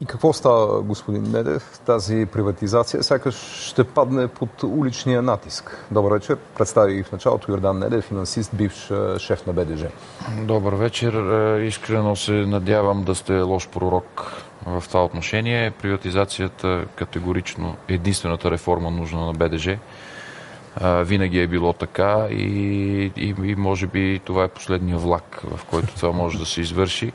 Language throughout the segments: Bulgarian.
И какво става, господин Недев? Тази приватизация сякаш ще падне под уличния натиск. Добър вечер. Представи в началото Йордан Недев, финансист, бивш шеф на БДЖ. Добър вечер. Искрено се надявам да сте лош пророк в това отношение. Приватизацията категорично е единствената реформа нужна на БДЖ. Винаги е било така и, и, и може би това е последния влак, в който това може да се извърши.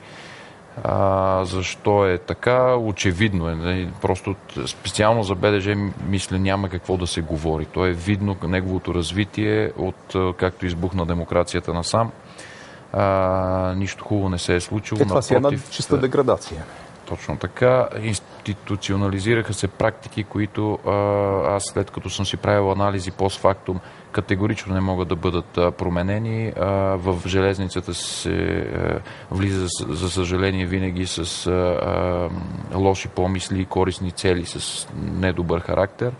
А, защо е така? Очевидно е. Нали? Просто специално за БДЖ мисля няма какво да се говори. То е видно неговото развитие от както избухна демокрацията насам. А, нищо хубаво не се е случило. Е, това си е една чиста деградация. Точно така. Институционализираха се практики, които аз след като съм си правил анализи постфактум, категорично не могат да бъдат променени. В железницата се влиза, за съжаление, винаги с лоши помисли и корисни цели, с недобър характер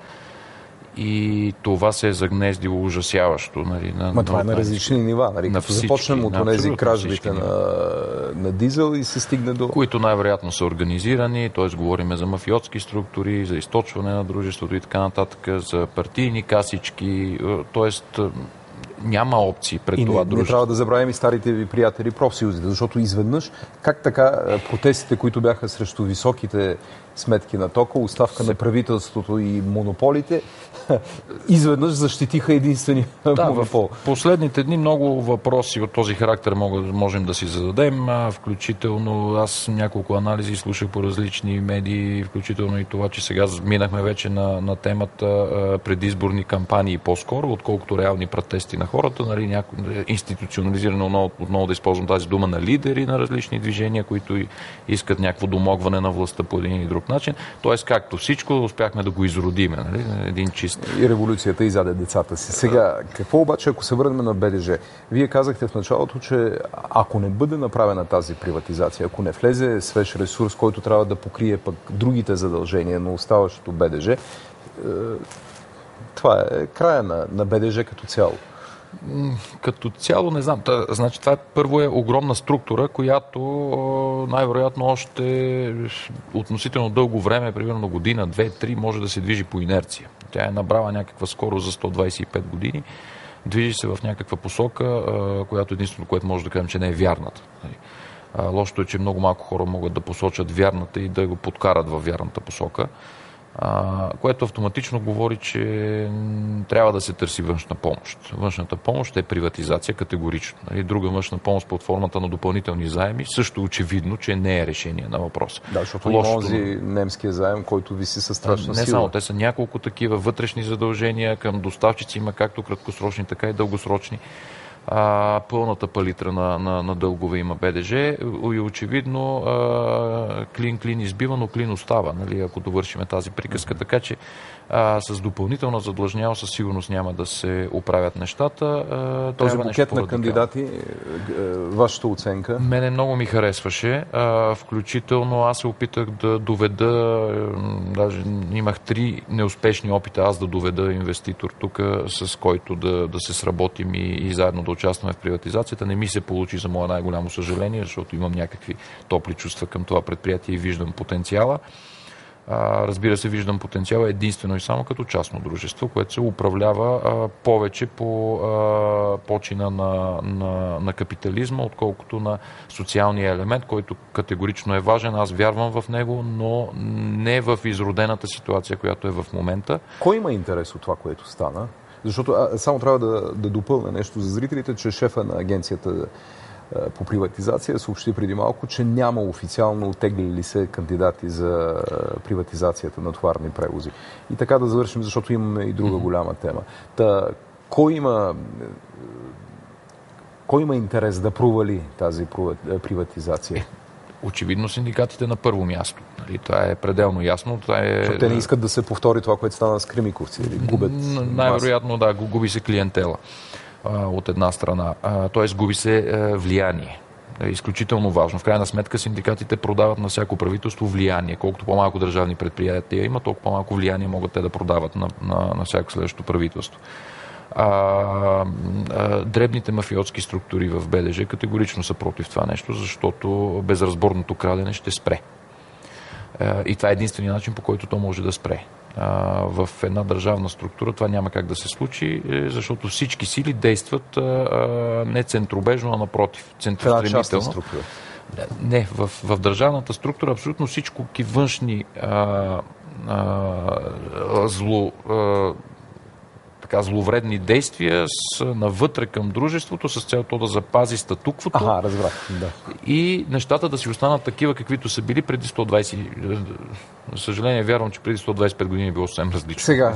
и това се е загнездило ужасяващо. Нали, на, Ма това е на различни нива. Нали? На всички, започнем от тези кражбите на, на дизел и се стигне до... Които най-вероятно са организирани, т.е. говорим за мафиотски структури, за източване на дружеството и така нататък, за партийни касички, т.е няма опции пред и това не, дружество. Не трябва да забравим и старите ви приятели профсъюзите, защото изведнъж как така протестите, които бяха срещу високите сметки на тока, оставка на правителството и монополите, изведнъж защитиха единствения да, монопол. В последните дни много въпроси от този характер можем да си зададем, включително аз няколко анализи слушах по различни медии, включително и това, че сега минахме вече на, на темата предизборни кампании по-скоро, отколкото реални протести на хората, нали, няко... институционализирано отново, отново да използвам тази дума на лидери на различни движения, които искат някакво домогване на властта по един или друг начин. Тоест, както всичко, успяхме да го изродиме. Нали? Един чист. И революцията изяде децата си. Сега, какво обаче, ако се върнем на БДЖ? Вие казахте в началото, че ако не бъде направена тази приватизация, ако не влезе свеж ресурс, който трябва да покрие пък другите задължения на оставащото БДЖ, е, това е края на, на БДЖ като цяло. Като цяло не знам. Та, значи това е, първо е огромна структура, която най-вероятно още относително дълго време, примерно година, две, три, може да се движи по инерция. Тя е набрала някаква скорост за 125 години. Движи се в някаква посока, която единствено, което може да кажем, че не е вярната. Нали. Лошото е, че много малко хора могат да посочат вярната и да го подкарат във вярната посока което автоматично говори, че трябва да се търси външна помощ. Външната помощ е приватизация категорично. Нали? Друга външна помощ под формата на допълнителни заеми също очевидно, че не е решение на въпроса. Да, защото Лошото... този немския заем, който виси със страшна не сила. Не само, те са няколко такива вътрешни задължения към доставчици, има както краткосрочни, така и дългосрочни а, пълната палитра на, на, на дългове има БДЖ и очевидно а, клин клин избива, но клин остава, нали, ако довършиме тази приказка. Така че а, с допълнителна задлъжнял със сигурност няма да се оправят нещата. А, Този букет на кандидати, е, е, вашата оценка? Мене много ми харесваше. А, включително аз се опитах да доведа, даже имах три неуспешни опита аз да доведа инвеститор тук, с който да, да се сработим и, и заедно да участваме в приватизацията. Не ми се получи за мое най-голямо съжаление, защото имам някакви топли чувства към това предприятие и виждам потенциала. А, разбира се, виждам потенциала единствено и само като частно дружество, което се управлява а, повече по а, почина на, на, на капитализма, отколкото на социалния елемент, който категорично е важен. Аз вярвам в него, но не в изродената ситуация, която е в момента. Кой има интерес от това, което стана? Защото а, само трябва да, да допълня нещо за зрителите, че шефа на агенцията по приватизация съобщи преди малко, че няма официално отеглили се кандидати за приватизацията на товарни превози. И така да завършим, защото имаме и друга голяма тема. Та, кой има кой има интерес да провали тази приватизация? Очевидно синдикатите на първо място. Нали? Това е пределно ясно. Това е... Защото те не искат да се повтори това, което стана с Кремиковци. Или губят Най-вероятно, да, губи се клиентела от една страна. Т.е. губи се влияние. Е изключително важно. В крайна сметка синдикатите продават на всяко правителство влияние. Колкото по-малко държавни предприятия има, толкова по-малко влияние могат те да продават на, на, на всяко следващо правителство. А, а, дребните мафиотски структури в БДЖ категорично са против това нещо, защото безразборното крадене ще спре. И това е единствения начин, по който то може да спре. В една държавна структура това няма как да се случи, е, защото всички сили действат не центробежно, а напротив, центростремително. Не, в, в държавната структура абсолютно всичко външни а, а, зло, а, така зловредни действия с, навътре към дружеството с цел то да запази статуквото. Ага, разбрах. Да. И нещата да си останат такива, каквито са били преди 120. За съжаление, вярвам, че преди 125 години е било съвсем различно. Сега,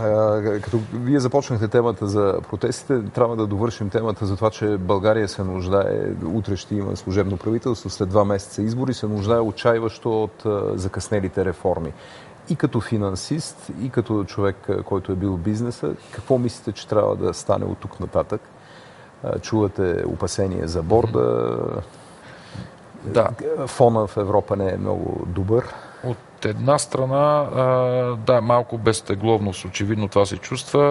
като вие започнахте темата за протестите, трябва да довършим темата за това, че България се нуждае, утре ще има служебно правителство, след два месеца избори, се нуждае отчаиващо от закъснелите реформи и като финансист, и като човек, който е бил в бизнеса, какво мислите, че трябва да стане от тук нататък? Чувате опасения за борда. Да. Фона в Европа не е много добър. От една страна, да, малко безтегловност, очевидно това се чувства.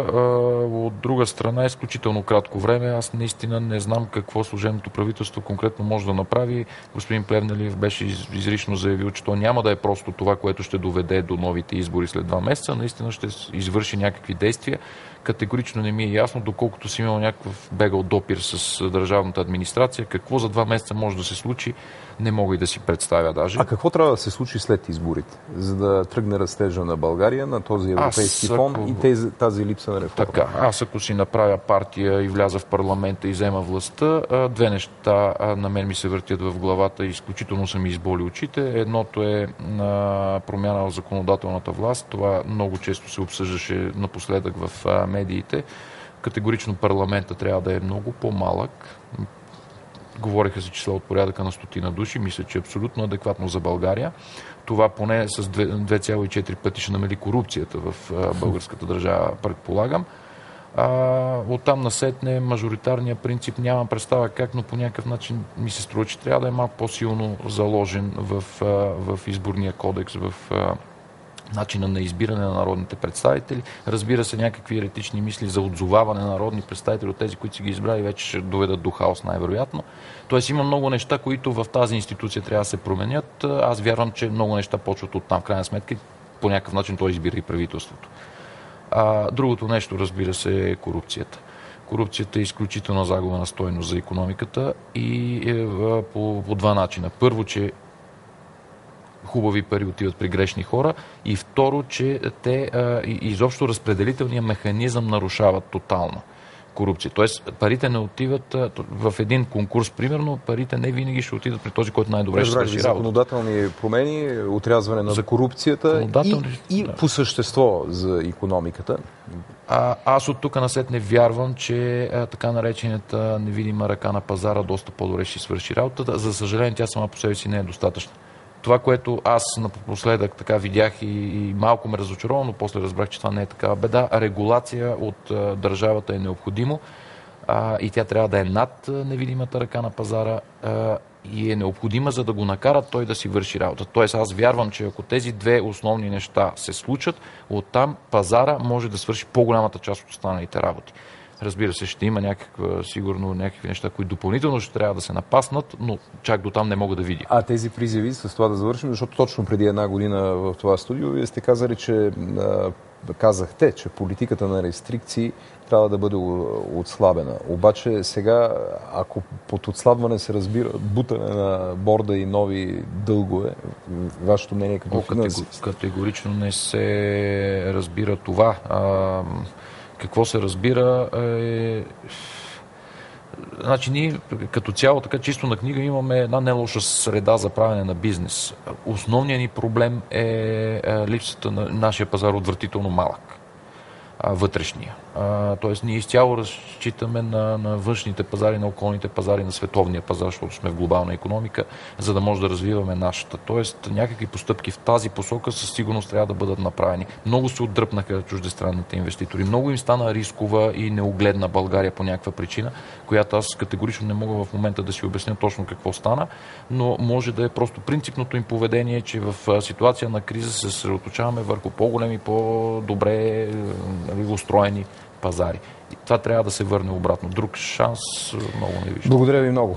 От друга страна, изключително кратко време. Аз наистина не знам какво служебното правителство конкретно може да направи. Господин Плевнелиев беше изрично заявил, че то няма да е просто това, което ще доведе до новите избори след два месеца. Наистина ще извърши някакви действия. Категорично не ми е ясно, доколкото си имал някакъв бегал допир с държавната администрация. Какво за два месеца може да се случи, не мога и да си представя даже. А какво трябва да се случи след изборите, за да тръгне растежа на България на този европейски аз, фон ако... и тези, тази липса на реформа? Така, аз ако си направя партия и вляза в парламента и взема властта, две неща на мен ми се въртят в главата и изключително са ми изболи очите. Едното е на промяна в законодателната власт. Това много често се обсъждаше напоследък в медиите. Категорично парламента трябва да е много по-малък, Говориха се числа от порядъка на стотина души. Мисля, че е абсолютно адекватно за България. Това поне с 2,4 пъти ще намали корупцията в българската държава, предполагам. А, оттам насетне мажоритарния принцип нямам представа как, но по някакъв начин ми се струва, че трябва да е малко по-силно заложен в, в изборния кодекс, в начина на избиране на народните представители. Разбира се, някакви еретични мисли за отзоваване на народни представители от тези, които си ги избрали, вече ще доведат до хаос най-вероятно. Тоест има много неща, които в тази институция трябва да се променят. Аз вярвам, че много неща почват от там, в крайна сметка, по някакъв начин той избира и правителството. А, другото нещо, разбира се, е корупцията. Корупцията е изключителна загуба на стойност за економиката и е, по, по два начина. Първо, че хубави пари отиват при грешни хора и второ, че те а, изобщо разпределителния механизъм нарушават тотално корупция. Тоест, парите не отиват в един конкурс, примерно, парите не винаги ще отидат при този, който най-добре ще свърши работа. Законодателни промени, отрязване на за корупцията и, и да. по същество за економиката. А, аз от тук насет не вярвам, че а, така наречената невидима ръка на пазара доста по-добре ще свърши работата. За съжаление, тя сама по себе си не е достатъчна това, което аз напоследък така видях и, и малко ме разочаровано, но после разбрах, че това не е такава беда. Регулация от а, държавата е необходимо а, и тя трябва да е над невидимата ръка на пазара а, и е необходима, за да го накарат той да си върши работа. Тоест аз вярвам, че ако тези две основни неща се случат, оттам пазара може да свърши по-голямата част от останалите работи. Разбира се, ще има някаква, сигурно някакви неща, които допълнително ще трябва да се напаснат, но чак до там не мога да видя. А тези призиви, с това да завършим, защото точно преди една година в това студио вие сте казали, че казахте, че политиката на рестрикции трябва да бъде отслабена. Обаче сега, ако под отслабване се разбира бутане на борда и нови дългове, вашето мнение като финансист? Категорично не се разбира това. А, какво се разбира е... Значи ние като цяло, така чисто на книга, имаме една не лоша среда за правене на бизнес. Основният ни проблем е, е липсата на нашия пазар отвратително малък вътрешния. Тоест ние изцяло разчитаме на, на външните пазари, на околните пазари, на световния пазар, защото сме в глобална економика, за да може да развиваме нашата. Тоест някакви постъпки в тази посока със сигурност трябва да бъдат направени. Много се отдръпнаха чуждестранните инвеститори. Много им стана рискова и неогледна България по някаква причина, която аз категорично не мога в момента да си обясня точно какво стана, но може да е просто принципното им поведение, че в ситуация на криза се съсредоточаваме върху по-големи, по-добре нали, устроени пазари. И това трябва да се върне обратно. Друг шанс много не виждам. Благодаря ви много.